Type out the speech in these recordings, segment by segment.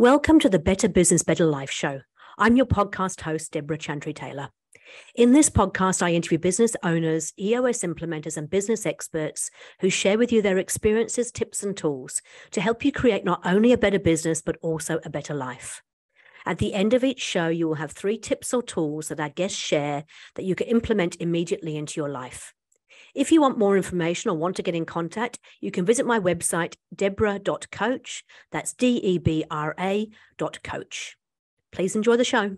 Welcome to the Better Business, Better Life show. I'm your podcast host, Debra Chantry Taylor. In this podcast, I interview business owners, EOS implementers, and business experts who share with you their experiences, tips, and tools to help you create not only a better business, but also a better life. At the end of each show, you will have three tips or tools that our guests share that you can implement immediately into your life. If you want more information or want to get in contact, you can visit my website, debra.coach. That's D E B R A dot coach. Please enjoy the show.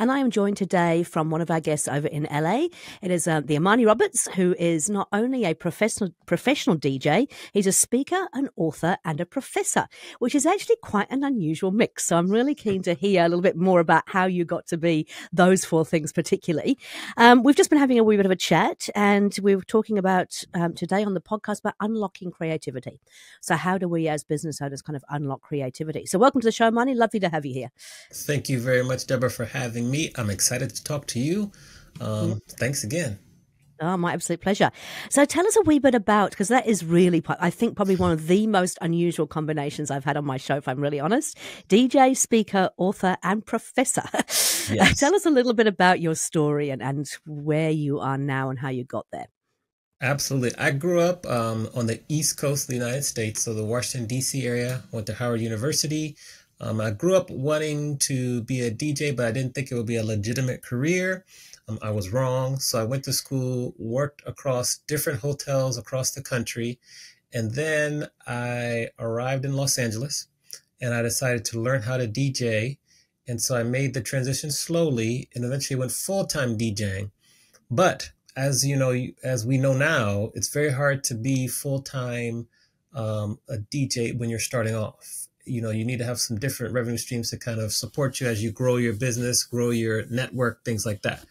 And I am joined today from one of our guests over in LA. It is uh, the Amani Roberts, who is not only a professional professional DJ, he's a speaker, an author, and a professor, which is actually quite an unusual mix. So I'm really keen to hear a little bit more about how you got to be those four things, particularly. Um, we've just been having a wee bit of a chat, and we were talking about um, today on the podcast about unlocking creativity. So how do we, as business owners, kind of unlock creativity? So welcome to the show, Amani. Lovely to have you here. Thank you very much, Deborah, for having me. I'm excited to talk to you. Um, yeah. Thanks again. Oh, my absolute pleasure. So tell us a wee bit about, because that is really, I think, probably one of the most unusual combinations I've had on my show, if I'm really honest. DJ, speaker, author, and professor. Yes. tell us a little bit about your story and, and where you are now and how you got there. Absolutely. I grew up um, on the East Coast of the United States, so the Washington, D.C. area, went to Howard University, um, I grew up wanting to be a DJ, but I didn't think it would be a legitimate career. Um, I was wrong. So I went to school, worked across different hotels across the country. And then I arrived in Los Angeles and I decided to learn how to DJ. And so I made the transition slowly and eventually went full time DJing. But as you know, as we know now, it's very hard to be full time um, a DJ when you're starting off you know you need to have some different revenue streams to kind of support you as you grow your business grow your network things like that.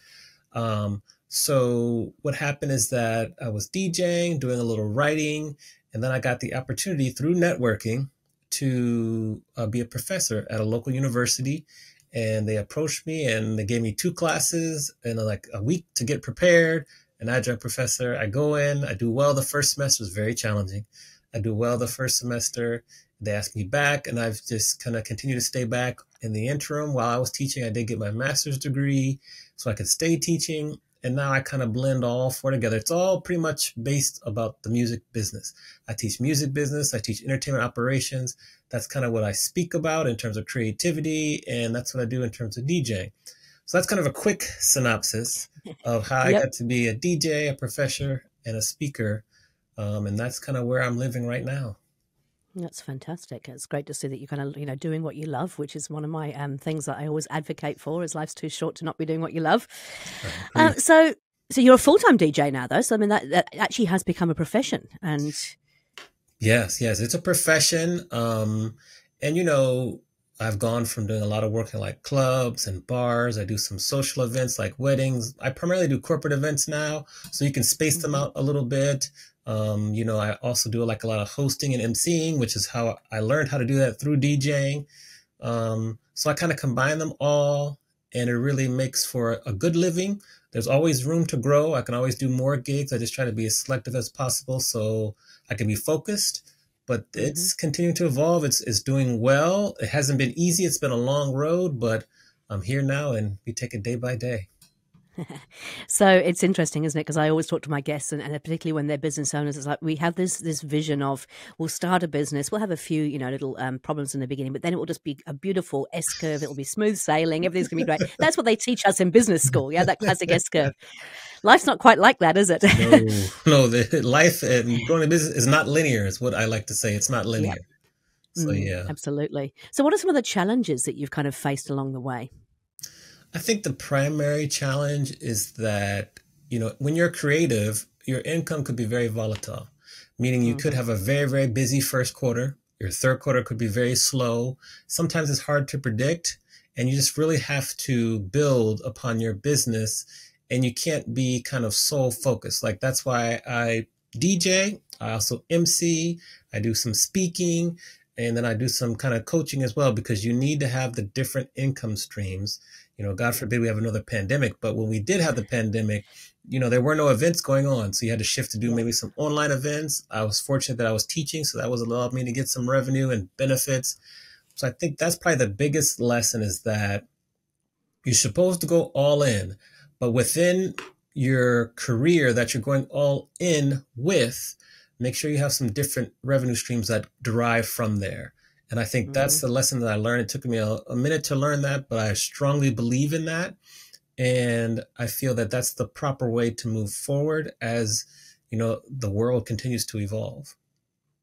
Um, so what happened is that i was djing doing a little writing and then i got the opportunity through networking to uh, be a professor at a local university. And they approached me and they gave me two classes in like a week to get prepared. An adjunct professor. I go in i do well the first semester. Was very challenging. I do well the first semester they asked me back, and I've just kind of continued to stay back in the interim. While I was teaching, I did get my master's degree so I could stay teaching. And now I kind of blend all four together. It's all pretty much based about the music business. I teach music business, I teach entertainment operations. That's kind of what I speak about in terms of creativity, and that's what I do in terms of DJing. So that's kind of a quick synopsis of how yep. I got to be a DJ, a professor, and a speaker. Um, and that's kind of where I'm living right now. That's fantastic. It's great to see that you're kind of, you know, doing what you love, which is one of my um, things that I always advocate for. Is life's too short to not be doing what you love. Uh, so, so you're a full time DJ now, though. So I mean, that, that actually has become a profession, and yes, yes, it's a profession. Um, and you know, I've gone from doing a lot of work in like clubs and bars. I do some social events like weddings. I primarily do corporate events now, so you can space them mm-hmm. out a little bit. Um, you know, I also do like a lot of hosting and emceeing, which is how I learned how to do that through DJing. Um, so I kind of combine them all, and it really makes for a good living. There's always room to grow. I can always do more gigs. I just try to be as selective as possible so I can be focused. But mm-hmm. it's continuing to evolve. It's it's doing well. It hasn't been easy. It's been a long road, but I'm here now, and we take it day by day. so it's interesting, isn't it? Because I always talk to my guests, and, and, particularly when they're business owners, it's like we have this this vision of we'll start a business, we'll have a few you know little um, problems in the beginning, but then it will just be a beautiful S curve. It will be smooth sailing. Everything's going to be great. That's what they teach us in business school. Yeah, that classic S curve. Life's not quite like that, is it? no, no. The life and growing a business is not linear. Is what I like to say. It's not linear. Yep. So mm, yeah, absolutely. So, what are some of the challenges that you've kind of faced along the way? I think the primary challenge is that, you know, when you're creative, your income could be very volatile, meaning you mm-hmm. could have a very, very busy first quarter. Your third quarter could be very slow. Sometimes it's hard to predict, and you just really have to build upon your business and you can't be kind of sole focused. Like that's why I DJ, I also MC, I do some speaking, and then I do some kind of coaching as well because you need to have the different income streams you know, God forbid we have another pandemic. But when we did have the pandemic, you know, there were no events going on. So you had to shift to do maybe some online events. I was fortunate that I was teaching. So that was allowed me to get some revenue and benefits. So I think that's probably the biggest lesson is that you're supposed to go all in, but within your career that you're going all in with, make sure you have some different revenue streams that derive from there. And I think mm-hmm. that's the lesson that I learned. It took me a, a minute to learn that, but I strongly believe in that. And I feel that that's the proper way to move forward as, you know, the world continues to evolve.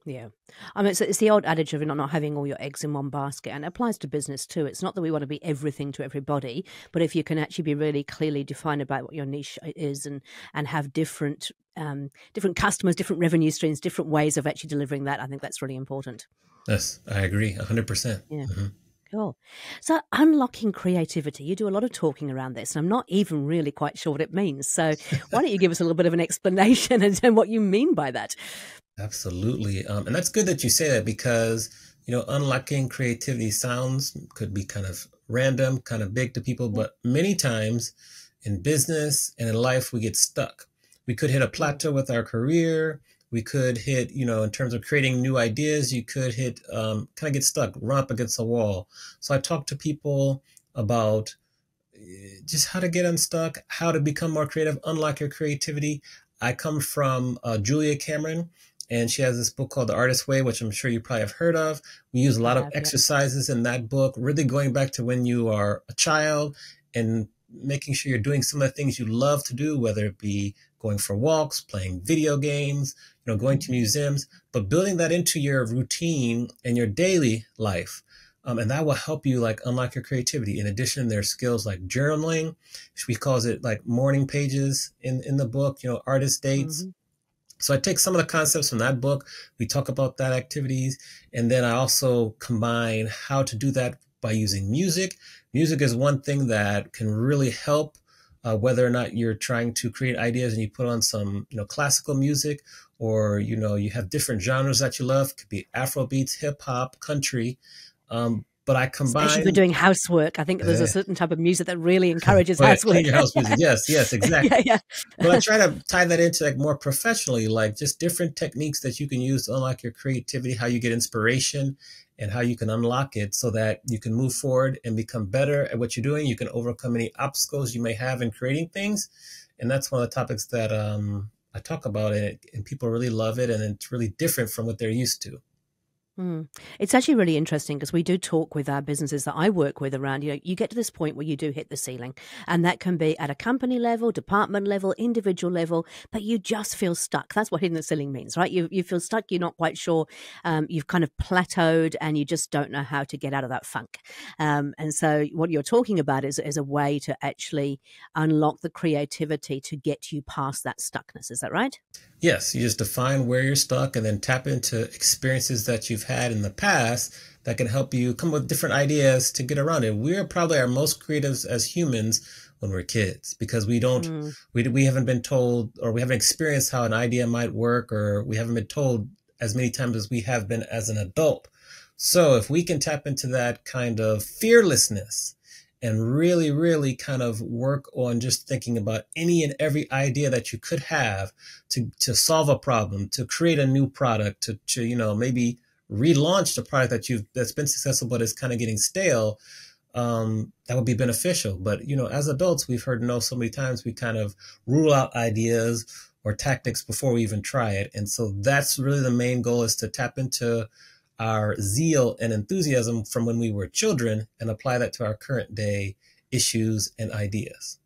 Yeah. I mean, it's, it's the old adage of not, not having all your eggs in one basket, and it applies to business too. It's not that we want to be everything to everybody, but if you can actually be really clearly defined about what your niche is and, and have different, um, different customers, different revenue streams, different ways of actually delivering that, I think that's really important. Yes, I agree 100%. Yeah. Mm-hmm. Cool. So, unlocking creativity, you do a lot of talking around this, and I'm not even really quite sure what it means. So, why don't you give us a little bit of an explanation and what you mean by that? Absolutely. Um, and that's good that you say that because, you know, unlocking creativity sounds could be kind of random, kind of big to people, but many times in business and in life, we get stuck. We could hit a plateau with our career we could hit, you know, in terms of creating new ideas, you could hit, um, kind of get stuck, run up against a wall. So I talk to people about eh, just how to get unstuck, how to become more creative, unlock your creativity. I come from uh, Julia Cameron, and she has this book called The Artist Way, which I'm sure you probably have heard of. We use a lot of exercises in that book, really going back to when you are a child and making sure you're doing some of the things you love to do, whether it be going for walks, playing video games, you know, going to museums, but building that into your routine and your daily life. Um, and that will help you like unlock your creativity. In addition, there are skills like journaling. She calls it like morning pages in, in the book, you know, artist dates. Mm-hmm. So I take some of the concepts from that book. We talk about that activities. And then I also combine how to do that by using music. Music is one thing that can really help uh, whether or not you're trying to create ideas and you put on some you know classical music or you know you have different genres that you love it could be afro beats hip hop country um, but I combine. Especially for doing housework. I think there's a certain type of music that really encourages oh, housework. House music. Yes, yes, exactly. yeah, yeah. but I try to tie that into like more professionally, like just different techniques that you can use to unlock your creativity, how you get inspiration, and how you can unlock it so that you can move forward and become better at what you're doing. You can overcome any obstacles you may have in creating things. And that's one of the topics that um, I talk about, it, and people really love it. And it's really different from what they're used to. Mm. It's actually really interesting because we do talk with our businesses that I work with around, you know, you get to this point where you do hit the ceiling, and that can be at a company level, department level, individual level, but you just feel stuck. That's what hitting the ceiling means, right? You, you feel stuck, you're not quite sure, um, you've kind of plateaued, and you just don't know how to get out of that funk. Um, and so, what you're talking about is, is a way to actually unlock the creativity to get you past that stuckness. Is that right? Yes, you just define where you're stuck and then tap into experiences that you've had in the past that can help you come up with different ideas to get around it. We're probably our most creative as humans when we're kids because we don't mm. we we haven't been told or we haven't experienced how an idea might work or we haven't been told as many times as we have been as an adult. So if we can tap into that kind of fearlessness and really, really kind of work on just thinking about any and every idea that you could have to, to solve a problem, to create a new product, to, to, you know, maybe relaunch the product that you've, that's been successful, but is kind of getting stale. Um, that would be beneficial. But, you know, as adults, we've heard no so many times we kind of rule out ideas or tactics before we even try it. And so that's really the main goal is to tap into our zeal and enthusiasm from when we were children and apply that to our current day issues and ideas.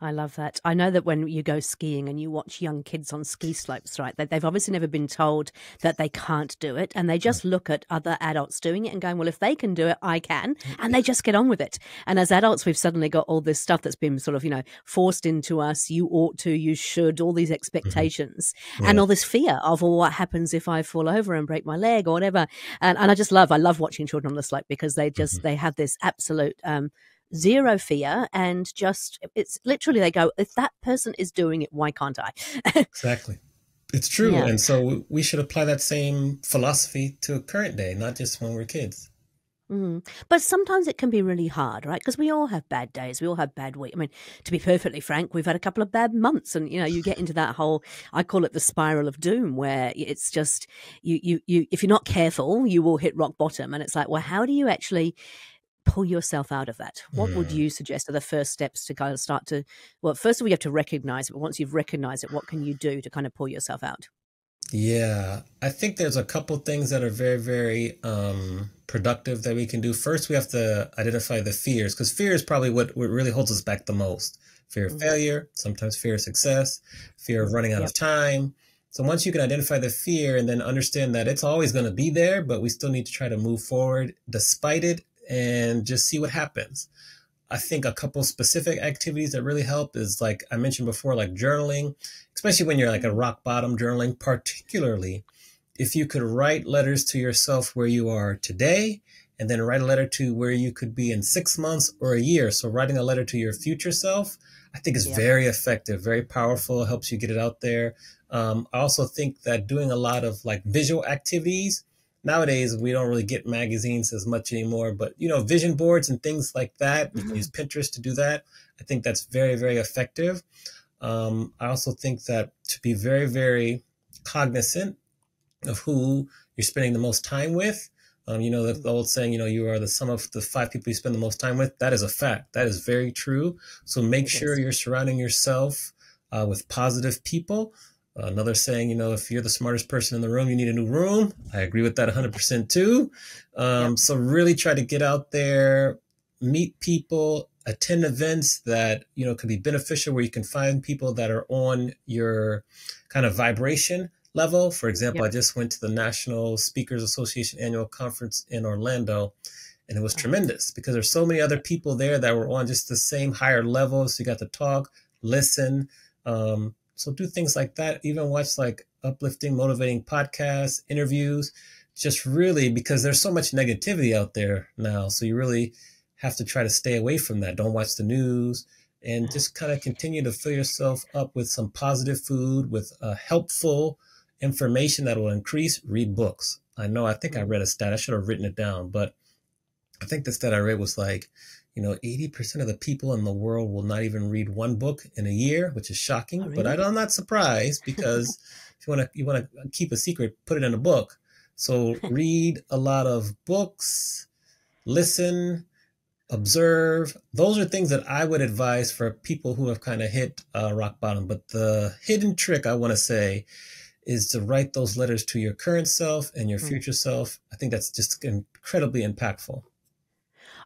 I love that. I know that when you go skiing and you watch young kids on ski slopes, right, they've obviously never been told that they can't do it. And they just look at other adults doing it and going, well, if they can do it, I can. And they just get on with it. And as adults, we've suddenly got all this stuff that's been sort of, you know, forced into us. You ought to, you should, all these expectations mm-hmm. yeah. and all this fear of, well, what happens if I fall over and break my leg or whatever. And, and I just love, I love watching children on the slope because they just, mm-hmm. they have this absolute, um, zero fear and just it's literally they go if that person is doing it why can't i exactly it's true yeah. and so we should apply that same philosophy to a current day not just when we're kids Mm. But sometimes it can be really hard, right? Because we all have bad days. We all have bad weeks. I mean, to be perfectly frank, we've had a couple of bad months, and you know, you get into that whole. I call it the spiral of doom, where it's just you, you, you. If you're not careful, you will hit rock bottom, and it's like, well, how do you actually pull yourself out of that? What mm. would you suggest are the first steps to kind of start to? Well, first of all, you have to recognize it. But once you've recognized it, what can you do to kind of pull yourself out? Yeah, I think there's a couple things that are very, very um, productive that we can do. First, we have to identify the fears because fear is probably what, what really holds us back the most. Fear of mm-hmm. failure, sometimes fear of success, fear of running out yep. of time. So once you can identify the fear and then understand that it's always going to be there, but we still need to try to move forward despite it and just see what happens. I think a couple specific activities that really help is like I mentioned before, like journaling, especially when you're like a rock bottom journaling, particularly if you could write letters to yourself where you are today and then write a letter to where you could be in six months or a year. So writing a letter to your future self, I think is yeah. very effective, very powerful, helps you get it out there. Um, I also think that doing a lot of like visual activities, nowadays we don't really get magazines as much anymore but you know vision boards and things like that you mm-hmm. can use pinterest to do that. I think that's very very effective. Um, i also think that to be very very cognizant of who you're spending the most time with um, you know the, the old saying you know you are the sum of the five people you spend the most time with that is a fact. That is very true. So make sure you're surrounding yourself uh, with positive people Another saying, you know, if you're the smartest person in the room, you need a new room. I agree with that 100% too. Um, yep. So really try to get out there, meet people, attend events that, you know, could be beneficial where you can find people that are on your kind of vibration level. For example, yep. I just went to the National Speakers Association annual conference in Orlando and it was tremendous because there's so many other people there that were on just the same higher level. So you got to talk, listen, um, so do things like that. Even watch like uplifting, motivating podcasts, interviews, just really because there's so much negativity out there now. So you really have to try to stay away from that. Don't watch the news and just kind of continue to fill yourself up with some positive food, with uh, helpful information that will increase. Read books. I know, I think I read a stat. I should have written it down, but I think the stat I read was like you know, 80% of the people in the world will not even read one book in a year, which is shocking. Oh, really? But I'm not surprised because if you want to you want to keep a secret, put it in a book. So read a lot of books, listen, observe. Those are things that I would advise for people who have kind of hit uh, rock bottom. But the hidden trick I want to say is to write those letters to your current self and your hmm. future self. I think that's just incredibly impactful.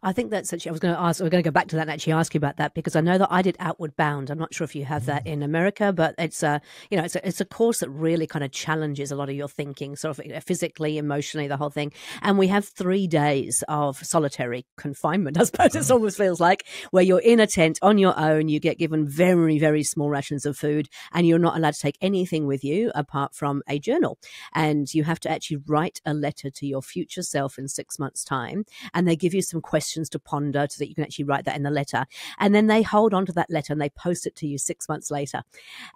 I think that's actually, I was going to ask, we're going to go back to that and actually ask you about that because I know that I did Outward Bound. I'm not sure if you have that mm. in America, but it's a, you know, it's a, it's a course that really kind of challenges a lot of your thinking, sort of physically, emotionally, the whole thing. And we have three days of solitary confinement, I suppose it almost feels like, where you're in a tent on your own. You get given very, very small rations of food and you're not allowed to take anything with you apart from a journal. And you have to actually write a letter to your future self in six months' time. And they give you some questions to ponder so that you can actually write that in the letter. And then they hold on to that letter and they post it to you six months later.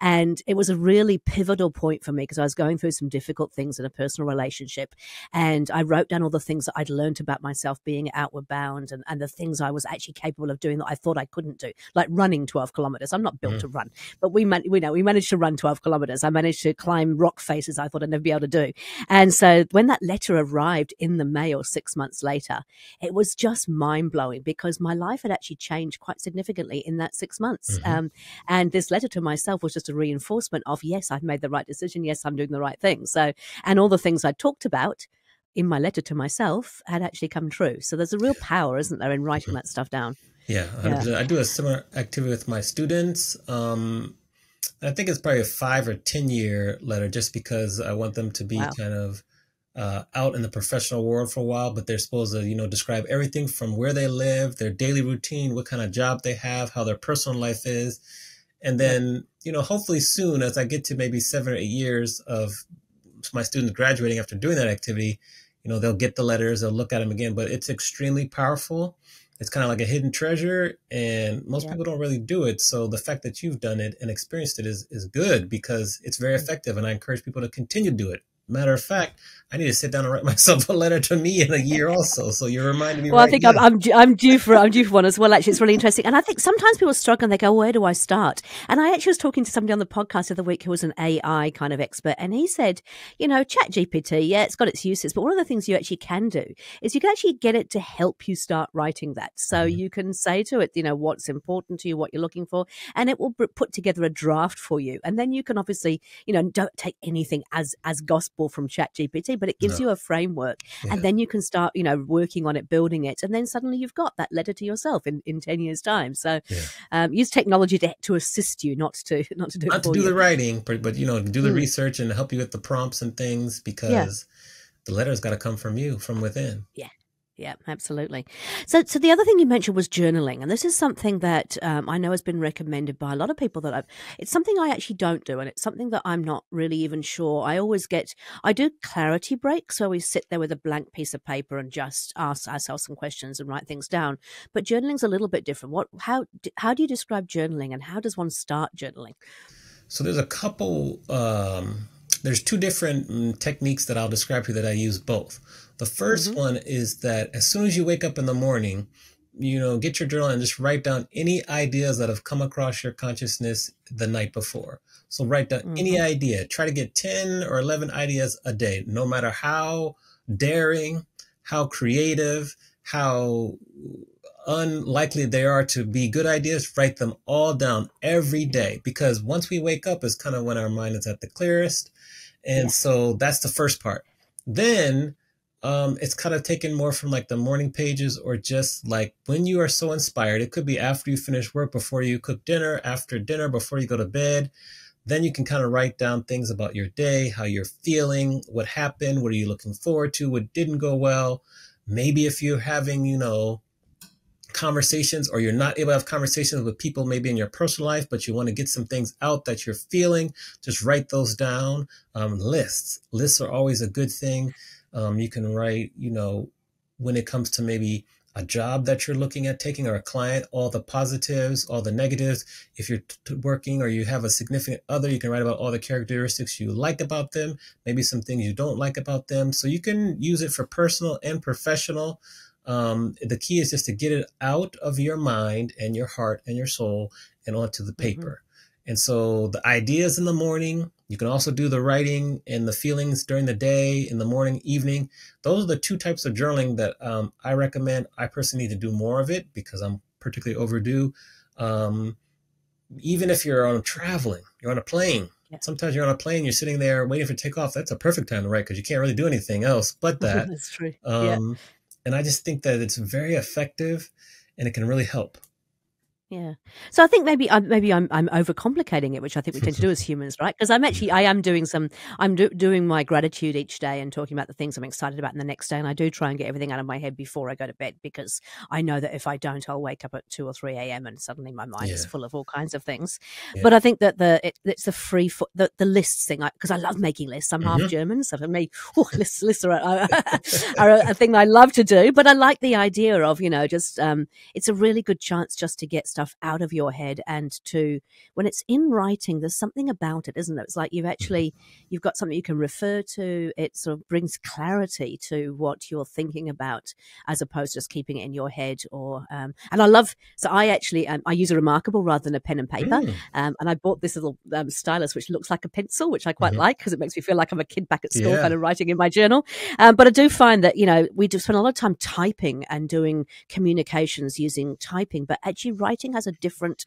And it was a really pivotal point for me because I was going through some difficult things in a personal relationship. And I wrote down all the things that I'd learned about myself being outward bound and, and the things I was actually capable of doing that I thought I couldn't do, like running 12 kilometers. I'm not built mm. to run, but we, man- we know we managed to run 12 kilometers. I managed to climb rock faces I thought I'd never be able to do. And so when that letter arrived in the mail six months later, it was just mind blowing because my life had actually changed quite significantly in that six months. Mm-hmm. Um, and this letter to myself was just a reinforcement of, yes, I've made the right decision. Yes, I'm doing the right thing. So, and all the things I talked about in my letter to myself had actually come true. So there's a real power, isn't there, in writing mm-hmm. that stuff down? Yeah, yeah. I do a similar activity with my students. Um, I think it's probably a five or 10 year letter just because I want them to be wow. kind of uh, out in the professional world for a while, but they're supposed to, you know, describe everything from where they live, their daily routine, what kind of job they have, how their personal life is. And then, you know, hopefully soon, as I get to maybe seven or eight years of my students graduating after doing that activity, you know, they'll get the letters, they'll look at them again, but it's extremely powerful. It's kind of like a hidden treasure, and most yeah. people don't really do it. So the fact that you've done it and experienced it is is good because it's very effective, and I encourage people to continue to do it. Matter of fact, I need to sit down and write myself a letter to me in a year also. So you're reminding me. Well, right I think now. I'm, I'm, I'm due for I'm due for one as well. Actually, it's really interesting, and I think sometimes people struggle and they go, "Where do I start?" And I actually was talking to somebody on the podcast the other week who was an AI kind of expert, and he said, "You know, Chat GPT, yeah, it's got its uses, but one of the things you actually can do is you can actually get it to help you start writing that. So Mhm. you can say to it, you know, what's important to you, what you're looking for, and it will put together a draft for you, and then you can obviously, you know, don't take anything as as gospel from Chat GPT, but it gives No. you a framework Yeah. and then you can start you know working on it building it and then suddenly you've got that letter to yourself in, in 10 years time so Yeah. um, use technology to, to assist you not to not to do it not to do you the writing, but but you know, do the Mm. research and help you with the prompts and things because the letter's got to come from you, from within. yeah absolutely. So so the other thing you mentioned was journaling and this is something that um, i know has been recommended by a lot of people that i've it's something i actually don't do and it's something that i'm not really even sure. I always get i do clarity breaks. Where we sit there with a blank piece of paper and just ask ourselves some questions and write things down. But journaling's a little bit different. What how how do you describe journaling and how does one start journaling? So there's a couple. Um, there's two different mm, techniques that I'll describe you that I use both. The 1st Mhm. one is that as soon as you wake up in the morning, you know, get your journal and just write down any ideas that have come across your consciousness the night before. So write down any Mhm. idea. Try to get 10 or 11 ideas a day, no matter how daring, how creative, how unlikely they are to be good ideas, write them all down every day. Because once we wake up is kind of when our mind is at the clearest. And Yeah. so that's the first part. Then um, it's kind of taken more from like the morning pages or just like when you are so inspired. It could be after you finish work, before you cook dinner, after dinner, before you go to bed. Then you can kind of write down things about your day, how you're feeling, what happened, what are you looking forward to, what didn't go well. Maybe if you're having, you know, conversations or you're not able to have conversations with people maybe in your personal life, but you want to get some things out that you're feeling, just write those down. Um, lists. Lists are always a good thing. Um, you can write, you know, when it comes to maybe a job that you're looking at taking or a client, all the positives, all the negatives. If you're t- working or you have a significant other, you can write about all the characteristics you like about them, maybe some things you don't like about them. So you can use it for personal and professional. Um, the key is just to get it out of your mind and your heart and your soul and onto the paper. And so the ideas in the morning, you can also do the writing and the feelings during the day, in the morning, evening. Those are the two types of journaling that um, I recommend. I personally need to do more of it because I'm particularly overdue. Um, even if you're on traveling, you're on a plane. Yeah. Sometimes you're on a plane, you're sitting there waiting for takeoff. That's a perfect time to write because you can't really do anything else but that. that's true yeah Um, And I just think that it's very effective and it can really help. Yeah. So I think maybe I'm maybe I'm I'm overcomplicating it, which I think we tend to do as humans, right? Because I'm actually I am doing some I'm do, doing my gratitude each day and talking about the things I'm excited about in the next day, and I do try and get everything out of my head before I go to bed because I know that if I don't, I'll wake up at two or three a.m. and suddenly my mind is full of all kinds of things. Yeah. But I think that the it, it's the free fo- the the lists thing because I, love making lists. I'm half Mhm. German, so for me, oh, lists lists are, are, are a, a thing I love to do. But I like the idea of you know just um, it's a really good chance just to get stuff out of your head and to when it's in writing there's something about it isn't it it's like you've actually you've got something you can refer to it sort of brings clarity to what you're thinking about as opposed to just keeping it in your head or um, and i love so i actually um, i use a reMarkable rather than a pen and paper Mm. um, and I bought this little um, stylus, which looks like a pencil, which I quite Mhm. like because it makes me feel like I'm a kid back at school, Yeah. kind of writing in my journal. Um, but I do find that, you know, we do spend a lot of time typing and doing communications using typing, but actually writing has a different,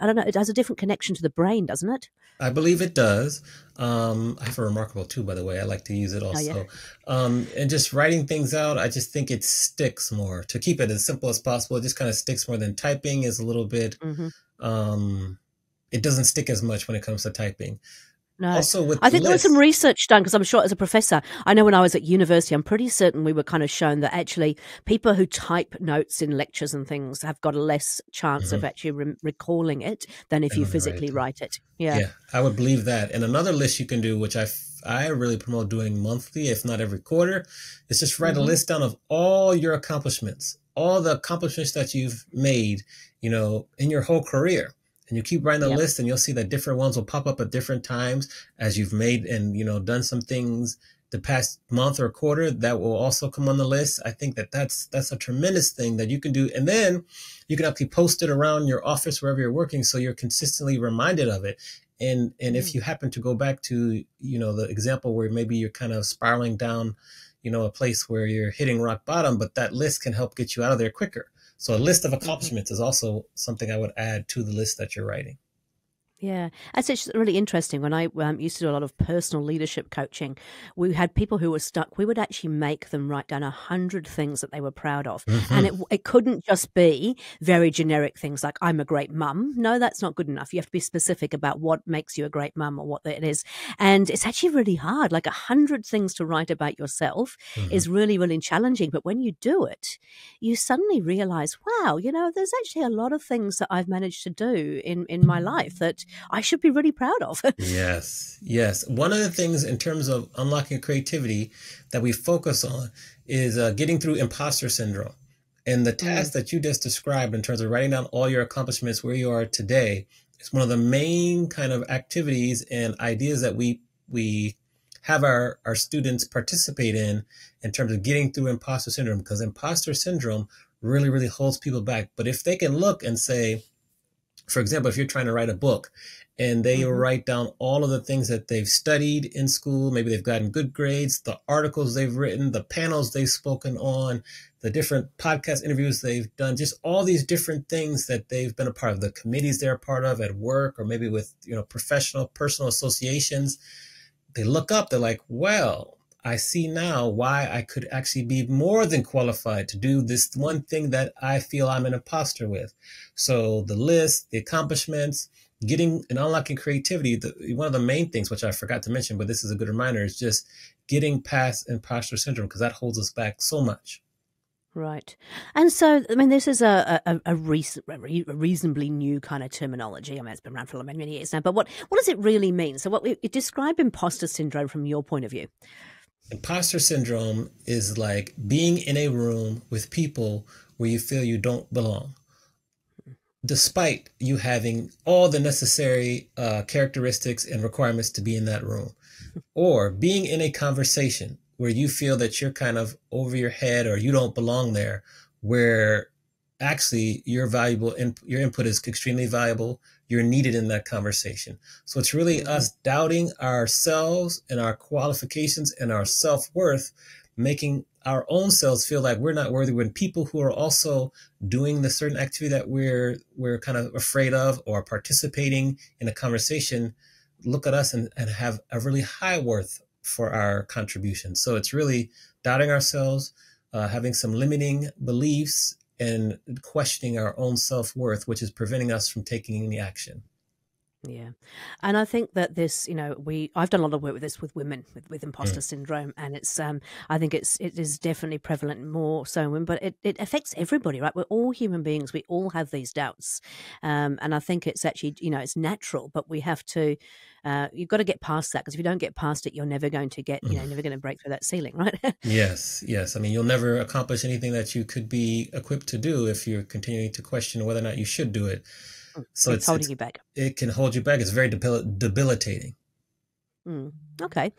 I don't know, it has a different connection to the brain, doesn't it? I believe it does. Um, I have a reMarkable too, by the way. I like to use it also. yeah. um, and just writing things out, I just think it sticks more. To keep it as simple as possible, it just kind of sticks more than typing is a little bit. hmm Um, it doesn't stick as much when it comes to typing. No. Also, with I think there was some research done because I'm sure as a professor, I know when I was at university, I'm pretty certain we were kind of shown that actually people who type notes in lectures and things have got a less chance of actually re- recalling it than if you physically it. write it. Yeah. Yeah, I would believe that. And another list you can do, which I, f- I really promote doing monthly, if not every quarter, is just write Mhm. a list down of all your accomplishments, all the accomplishments that you've made, you know, in your whole career. And you keep writing the yep. list and you'll see that different ones will pop up at different times as you've made and you know done some things the past month or quarter that will also come on the list i think that that's that's a tremendous thing that you can do and then you can actually post it around your office wherever you're working so you're consistently reminded of it and and mm-hmm. if mm. you happen to go back to you know the example where maybe you're kind of spiraling down you know a place where you're hitting rock bottom but that list can help get you out of there quicker so a list of mm-hmm. accomplishments is also something I would add to the list that you're writing. Yeah, that's actually really interesting. When I um, used to do a lot of personal leadership coaching, we had people who were stuck. We would actually make them write down a hundred things that they were proud of, mm-hmm. and it it couldn't just be very generic things like "I'm a great mum." No, that's not good enough. You have to be specific about what makes you a great mum or what it is. And it's actually really hard. Like a hundred things to write about yourself mm-hmm. is really really challenging. But when you do it, you suddenly realize, wow, you know, there's actually a lot of things that I've managed to do in in my life that I should be really proud of. yes, yes. One of the things in terms of unlocking creativity that we focus on is uh, getting through imposter syndrome. And the task mm. that you just described in terms of writing down all your accomplishments where you are today is one of the main kind of activities and ideas that we we have our, our students participate in in terms of getting through imposter syndrome because imposter syndrome really, really holds people back. But if they can look and say, for example, if you're trying to write a book and they mm-hmm. write down all of the things that they've studied in school, maybe they've gotten good grades, the articles they've written, the panels they've spoken on, the different podcast interviews they've done, just all these different things that they've been a part of, the committees they're a part of at work or maybe with, you know, professional, personal associations. They look up, they're like, well, I see now why I could actually be more than qualified to do this one thing that I feel I'm an imposter with. So the list, the accomplishments, getting and unlocking creativity, the, one of the main things, which I forgot to mention, but this is a good reminder, is just getting past imposter syndrome because that holds us back so much. Right. And so, I mean, this is a, a, a, a reasonably new kind of terminology. I mean, it's been around for many, many years now, but what, what does it really mean? So, what we describe imposter syndrome from your point of view. Imposter syndrome is like being in a room with people where you feel you don't belong, despite you having all the necessary uh, characteristics and requirements to be in that room, or being in a conversation where you feel that you're kind of over your head or you don't belong there, where actually your valuable in, your input is extremely valuable you're needed in that conversation. So it's really mm-hmm. us doubting ourselves and our qualifications and our self worth, making our own selves feel like we're not worthy when people who are also doing the certain activity that we're we're kind of afraid of or participating in a conversation look at us and, and have a really high worth for our contribution so it's really doubting ourselves uh, having some limiting beliefs and questioning our own self worth, which is preventing us from taking any action. Yeah. And I think that this, you know, we I've done a lot of work with this with women with, with imposter mm. syndrome and it's um I think it's it is definitely prevalent more so in women, but it, it affects everybody, right? We're all human beings. We all have these doubts. Um and I think it's actually, you know, it's natural, but we have to uh, you've got to get past that because if you don't get past it, you're never going to get, you know, never going to break through that ceiling, right? yes, yes. I mean, you'll never accomplish anything that you could be equipped to do if you're continuing to question whether or not you should do it. So it's, it's holding it's, you back. It can hold you back. It's very debil- debilitating. Mm, okay.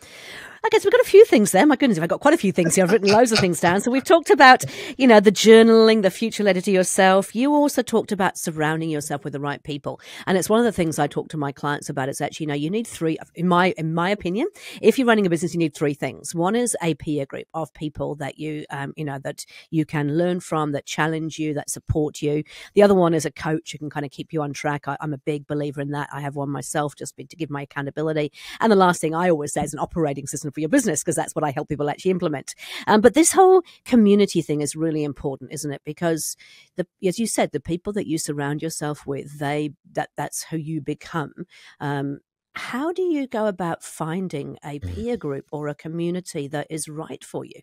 I guess we've got a few things there. My goodness, I've got quite a few things here. I've written loads of things down. So we've talked about, you know, the journaling, the future letter to yourself. You also talked about surrounding yourself with the right people. And it's one of the things I talk to my clients about. It's actually, you know, you need three, in my, in my opinion, if you're running a business, you need three things. One is a peer group of people that you, um, you know, that you can learn from, that challenge you, that support you. The other one is a coach who can kind of keep you on track. I, I'm a big believer in that. I have one myself just to give my accountability. And the last thing I always say is an operating system for your business because that's what I help people actually implement. Um, but this whole community thing is really important, isn't it? Because the, as you said, the people that you surround yourself with, they that that's who you become. Um, how do you go about finding a mm. peer group or a community that is right for you?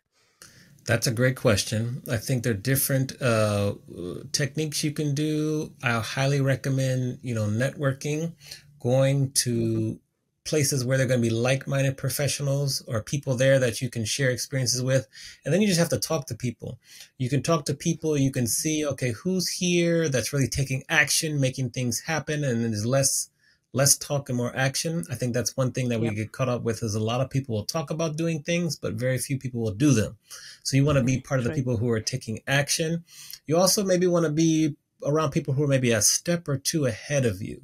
That's a great question. I think there are different uh, techniques you can do. I highly recommend, you know, networking, going to places where they're going to be like-minded professionals or people there that you can share experiences with and then you just have to talk to people. You can talk to people you can see okay who's here that's really taking action making things happen and there's less less talk and more action. I think that's one thing that yep. we get caught up with is a lot of people will talk about doing things but very few people will do them. So you want to be part of the people who are taking action. You also maybe want to be around people who are maybe a step or two ahead of you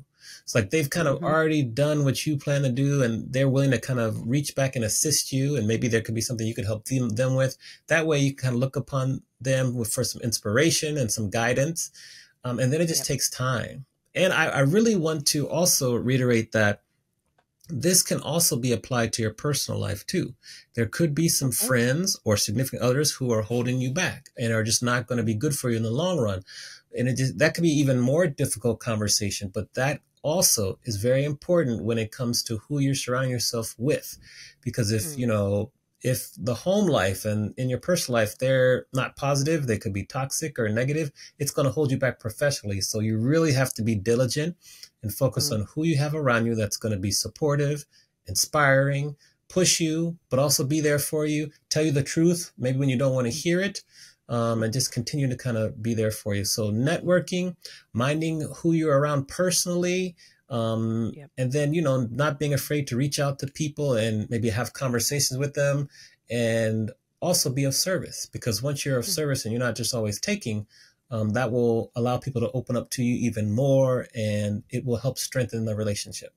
it's like they've kind of mm-hmm. already done what you plan to do and they're willing to kind of reach back and assist you. And maybe there could be something you could help them, them with. That way you kind of look upon them with, for some inspiration and some guidance. Um, and then it just yep. takes time. And I, I really want to also reiterate that this can also be applied to your personal life too. There could be some okay. friends or significant others who are holding you back and are just not going to be good for you in the long run. And it just, that could be even more difficult conversation, but that also is very important when it comes to who you're surrounding yourself with. Because if, mm. you know, if the home life and in your personal life they're not positive they could be toxic or negative it's going to hold you back professionally so you really have to be diligent and focus mm. on who you have around you that's going to be supportive inspiring push you but also be there for you tell you the truth maybe when you don't want to hear it um, and just continue to kind of be there for you. So networking, minding who you're around personally, um, yep. and then you know not being afraid to reach out to people and maybe have conversations with them, and also be of service because once you're of mm-hmm. service and you're not just always taking. Um, that will allow people to open up to you even more and it will help strengthen the relationship.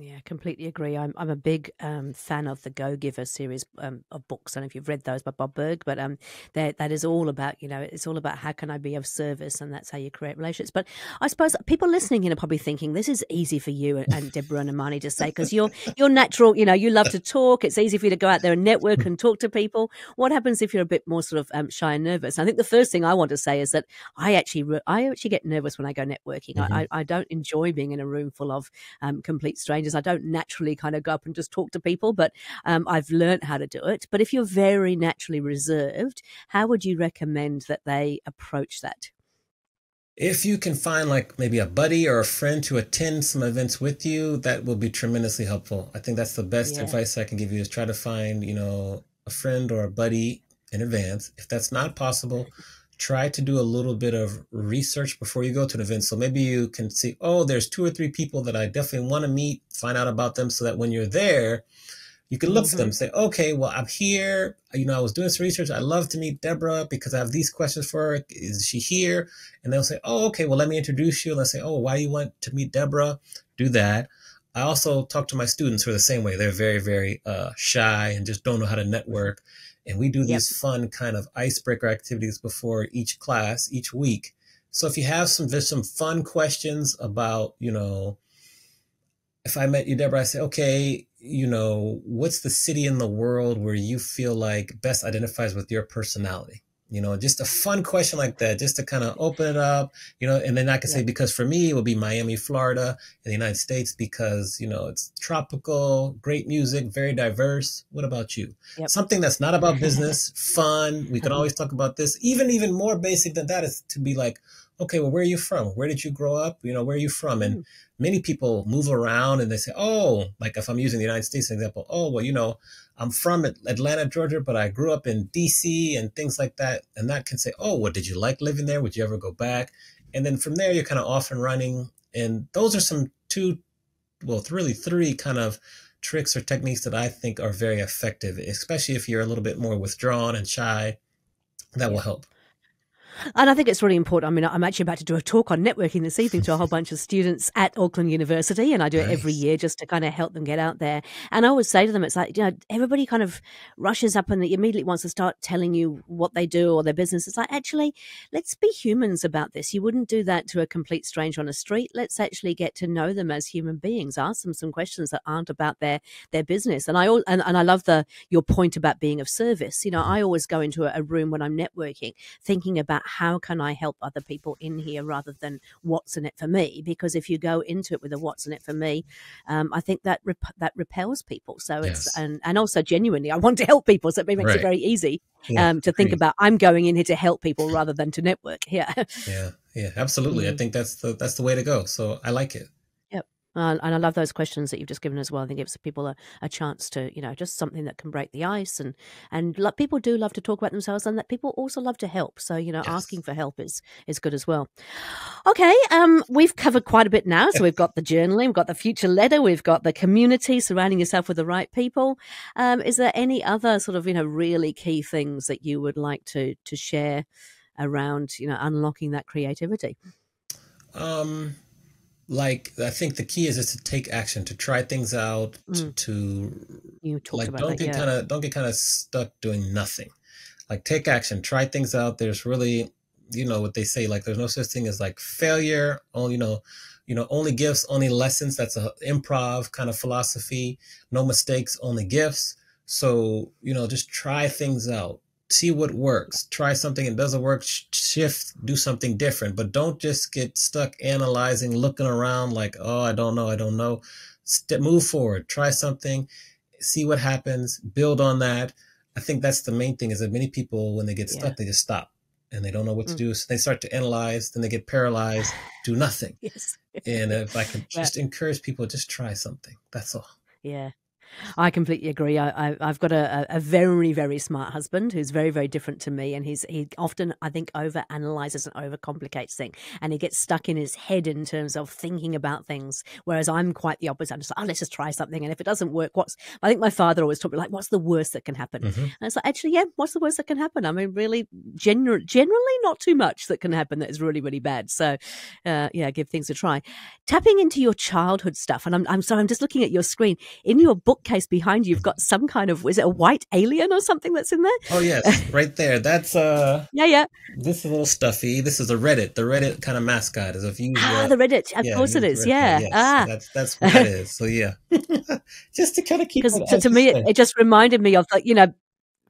Yeah, completely agree. I'm I'm a big um, fan of the Go Giver series um, of books. I don't know if you've read those by Bob Burg, but um, that that is all about you know it's all about how can I be of service, and that's how you create relationships. But I suppose people listening in are probably thinking this is easy for you and Debra and Amani to say because you're you're natural. You know, you love to talk. It's easy for you to go out there and network and talk to people. What happens if you're a bit more sort of um, shy and nervous? I think the first thing I want to say is that I actually I actually get nervous when I go networking. Mm-hmm. I, I don't enjoy being in a room full of um, complete strangers I don't naturally kind of go up and just talk to people, but um, I've learned how to do it. But if you're very naturally reserved, how would you recommend that they approach that? If you can find like maybe a buddy or a friend to attend some events with you, that will be tremendously helpful. I think that's the best yeah. advice I can give you is try to find, you know, a friend or a buddy in advance. If that's not possible, try to do a little bit of research before you go to an event. So maybe you can see, oh, there's two or three people that I definitely want to meet, find out about them so that when you're there, you can look mm-hmm. for them, say, okay, well, I'm here. You know, I was doing some research. I love to meet Debra because I have these questions for her. Is she here? And they'll say, oh, okay, well, let me introduce you. And they'll say, oh, why do you want to meet Debra? Do that. I also talk to my students who are the same way. They're very, very uh, shy and just don't know how to network. And we do these fun kind of icebreaker activities before each class, each week. So if you have some there's some fun questions about, you know, if I met you, Debra, I say, okay, you know, what's the city in the world where you feel like best identifies with your personality? You know just a fun question like that just to kind of open it up you know and then i can yeah. say because for me it would be miami florida in the united states because you know it's tropical great music very diverse what about you yep. something that's not about business fun we can uh-huh. always talk about this even even more basic than that is to be like okay well where are you from where did you grow up you know where are you from and mm many people move around and they say, oh, like if I'm using the United States example, oh, well, you know, I'm from Atlanta, Georgia, but I grew up in DC and things like that. And that can say, oh, what well, did you like living there? Would you ever go back? And then from there, you're kind of off and running. And those are some two, well, really three kind of tricks or techniques that I think are very effective, especially if you're a little bit more withdrawn and shy. That will help. And I think it's really important. I mean, I'm actually about to do a talk on networking this evening to a whole bunch of students at Auckland University, and I do nice. it every year just to kind of help them get out there. And I always say to them, it's like, you know, everybody kind of rushes up and immediately wants to start telling you what they do or their business. It's like, actually, let's be humans about this. You wouldn't do that to a complete stranger on a street. Let's actually get to know them as human beings. Ask them some questions that aren't about their their business. And I and, and I love the your point about being of service. You know, I always go into a, a room when I'm networking thinking about how can I help other people in here rather than what's in it for me? Because if you go into it with a what's in it for me, um, I think that rep- that repels people. So yes. it's and and also genuinely, I want to help people, so it makes right. it very easy yeah, um, to think about. I'm going in here to help people rather than to network. Yeah, yeah, yeah, absolutely. Mm. I think that's the that's the way to go. So I like it. Uh, and I love those questions that you've just given as well. I think it gives people a, a chance to, you know, just something that can break the ice. And and people do love to talk about themselves, and that people also love to help. So you know, Yes. asking for help is is good as well. Okay, um, we've covered quite a bit now. So we've got the journaling, we've got the future letter, we've got the community, surrounding yourself with the right people. Um, is there any other sort of you know really key things that you would like to to share around you know unlocking that creativity? Um, like I think the key is just to take action, to try things out, to, Mm. to You talked like about don't that, get yeah. kind of don't get kind of stuck doing nothing. Like take action, try things out. There's really, you know, what they say like there's no such thing as like failure. Only you know, you know, only gifts, only lessons. That's a improv kind of philosophy. No mistakes, only gifts. So you know, just try things out. See what works. Try something it doesn't work. Shift, do something different. But don't just get stuck analyzing, looking around like, oh, I don't know, I don't know. Step, move forward. Try something see what happens, build on that. I think that's the main thing is that many people, when they get Yeah. stuck, they just stop and they don't know what to Mm. do. So they start to analyze, then they get paralyzed, do nothing. Yes. And if I could Right. just encourage people, just try something. That's all. Yeah. I completely agree. I, I've got a, a very, very smart husband who's very, very different to me, and he's he often, I think, over analyzes and overcomplicates things, and he gets stuck in his head in terms of thinking about things. Whereas I'm quite the opposite. I'm just like, oh, let's just try something, and if it doesn't work, what's? I think my father always taught me like, what's the worst that can happen? Mhm. And it's like, actually, yeah, what's the worst that can happen? I mean, really, gener- generally, not too much that can happen that is really, really bad. So, uh, yeah, give things a try. Tapping into your childhood stuff, and I'm, I'm sorry, I'm just looking at your screen. In your bookcase behind you, you've got some kind of, is it a white alien or something that's in there? Oh yes, right there. That's uh, Yeah, yeah. this is a little stuffy. This is a Reddit. The Reddit kind of mascot is if you Ah, uh, the Reddit. Of yeah, course it is. Reddit. Yeah. Yes, Ah. that's that's what that is. So yeah, just to kind of keep. because it, to, to me it, it just reminded me of like you know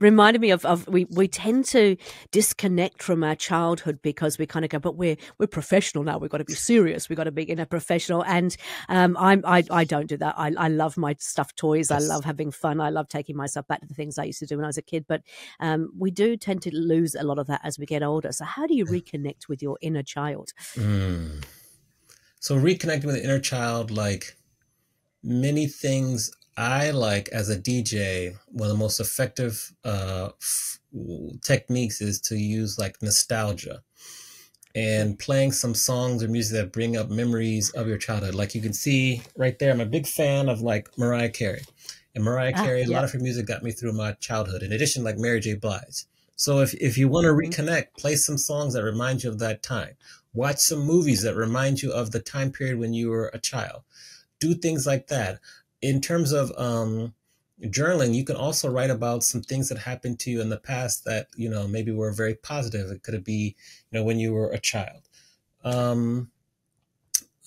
reminded me of, of we, we tend to disconnect from our childhood because we kind of go but we're we're professional now. We've got to be serious. We've got to be in a professional. And um I'm, I, I don't do that. I, I love my stuffed toys. Yes. I love having fun. I love taking myself back to the things I used to do when I was a kid. But um we do tend to lose a lot of that as we get older. So how do you reconnect with your inner child? Mm. So reconnecting with the inner child, like many things I like as a DJ, one of the most effective uh, f- techniques is to use like nostalgia and playing some songs or music that bring up memories of your childhood. Like you can see right there, I'm a big fan of like Mariah Carey. And Mariah Ah, Carey, a lot of her music got me through my childhood. In addition, like Mary J. Blige. So if, if you want to Mhm. reconnect, play some songs that remind you of that time. Watch some movies that remind you of the time period when you were a child. Do things like that. In terms of um, journaling, you can also write about some things that happened to you in the past that, you know, maybe were very positive. It could be, you know, when you were a child. Um,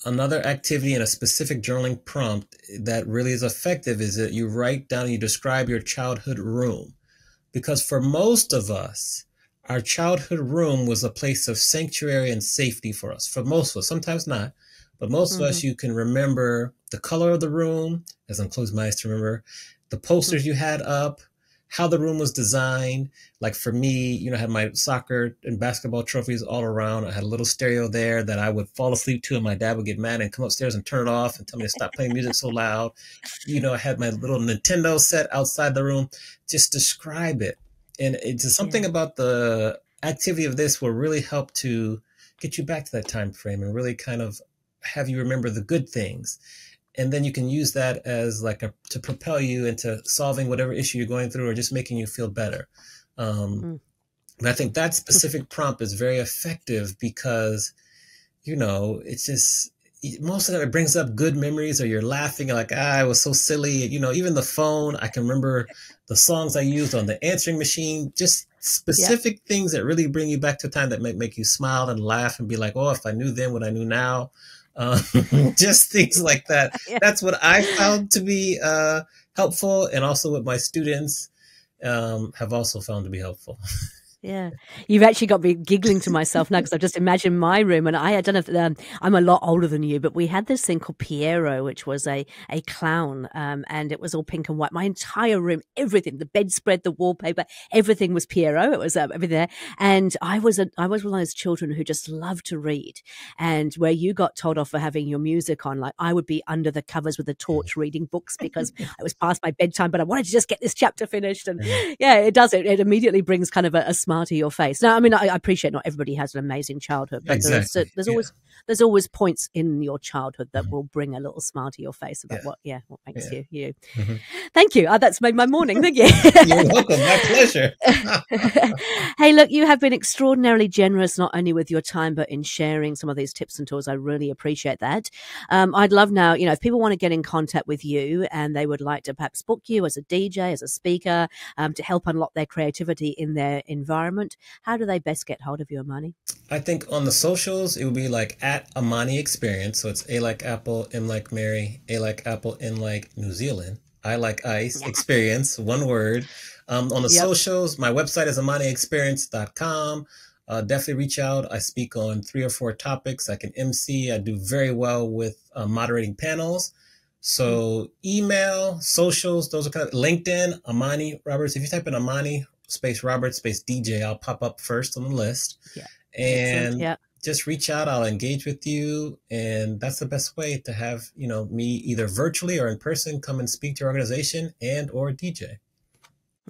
another activity and a specific journaling prompt that really is effective is that you write down and you describe your childhood room. Because for most of us, our childhood room was a place of sanctuary and safety for us. For most of us, sometimes not, but most of us, mm-hmm. you can remember the color of the room, as I'm closed my eyes to remember, the posters you had up, how the room was designed. Like for me, you know, I had my soccer and basketball trophies all around. I had a little stereo there that I would fall asleep to, and my dad would get mad and come upstairs and turn it off and tell me to stop playing music so loud. You know, I had my little Nintendo set outside the room. Just describe it. And it's just something Yeah. about the activity of this will really help to get you back to that time frame and really kind of have you remember the good things. And then you can use that as like a to propel you into solving whatever issue you're going through or just making you feel better. Um, Mm. and i think that specific prompt is very effective because you know it's just most of it brings up good memories or you're laughing like ah i was so silly. You know even the phone i can remember the songs i used on the answering machine just specific things that really bring you back to a time that make, make you smile and laugh and be like oh if i knew then what i knew now um, just things like that Yeah. that's what i found to be uh, helpful and also what my students um, have also found to be helpful yeah. You've actually got me giggling to myself now because I've just imagined my room. And I, I don't know if um, I'm a lot older than you, but we had this thing called Pierrot, which was a, a clown. Um, and it was all pink and white. My entire room, everything, the bedspread, the wallpaper, everything was Pierrot. It was um, everything there. And I was, a, I was one of those children who just loved to read. And where you got told off for having your music on, like I would be under the covers with a torch reading books because it was past my bedtime, but I wanted to just get this chapter finished. And yeah, it does. It, it immediately brings kind of a, a smile to your face. Now, I mean, I, I, appreciate not everybody has an amazing childhood, but exactly. there's, there's yeah. always there's always points in your childhood that mm-hmm. will bring a little smile to your face about yeah. what yeah what makes yeah. you you. Mm-hmm. Thank you. Oh, that's made my morning. Thank you. You're welcome. My pleasure. hey, look, you have been extraordinarily generous not only with your time but in sharing some of these tips and tools. I really appreciate that. Um, I'd love now, you know, if people want to get in contact with you and they would like to perhaps book you as a DJ, as a speaker, um, to help unlock their creativity in their environment, how do they best get hold of you, Amani? I think on the socials, it would be like at Amani Experience. So it's A like Apple, M like Mary, A like Apple, N like New Zealand. I like ice experience, one word. Um, on the yep. socials, my website is amaniexperience.com. Uh, definitely reach out. I speak on three or four topics. I can MC. I do very well with uh, moderating panels. So email, socials, those are kind of LinkedIn, Amani Roberts. If you type in Amani space Robert space DJ, I'll pop up first on the list. Yeah. And yeah. just reach out. I'll engage with you. And that's the best way to have, you know, me either virtually or in person come and speak to your organization and or DJ.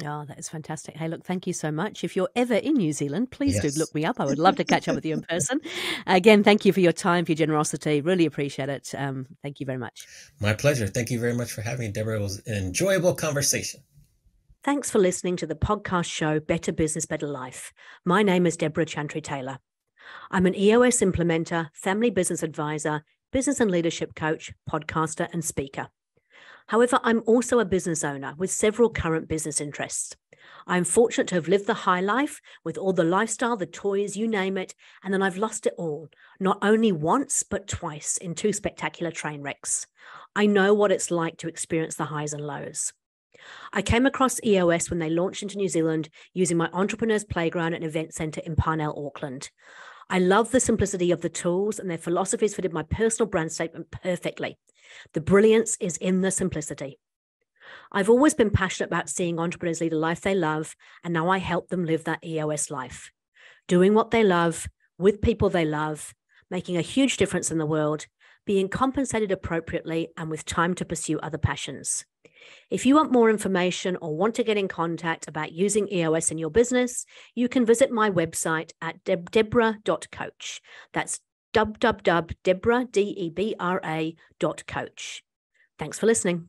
Oh, that is fantastic. Hey, look, thank you so much. If you're ever in New Zealand, please yes. do look me up. I would love to catch up with you in person. Again, thank you for your time, for your generosity. Really appreciate it. Um, thank you very much. My pleasure. Thank you very much for having me, Debra. It was an enjoyable conversation. Thanks for listening to the podcast show Better Business, Better Life. My name is Debra Chantry Taylor. I'm an EOS implementer, family business advisor, business and leadership coach, podcaster, and speaker. However, I'm also a business owner with several current business interests. I'm fortunate to have lived the high life with all the lifestyle, the toys, you name it, and then I've lost it all, not only once, but twice in two spectacular train wrecks. I know what it's like to experience the highs and lows. I came across EOS when they launched into New Zealand using my Entrepreneurs Playground and Event Centre in Parnell, Auckland. I love the simplicity of the tools and their philosophies fitted my personal brand statement perfectly. The brilliance is in the simplicity. I've always been passionate about seeing entrepreneurs lead a life they love, and now I help them live that EOS life, doing what they love with people they love, making a huge difference in the world, being compensated appropriately, and with time to pursue other passions. If you want more information or want to get in contact about using EOS in your business, you can visit my website at deb- debra.coach. That's www.debra, D-E-B-R-A dot coach. Thanks for listening.